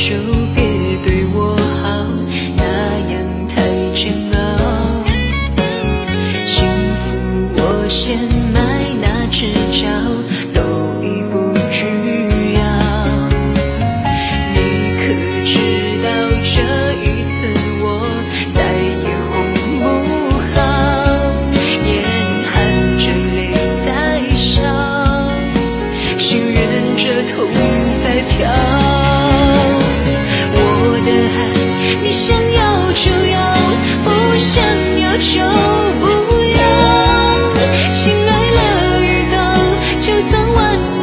就别对我好，那样太煎熬。幸福我先买那只脚，都已不需要。你可知道这一次我再也哄不好，眼含着泪在笑，心忍着痛在跳。你想要就要，不想要就不要。心爱了预告，就算晚了。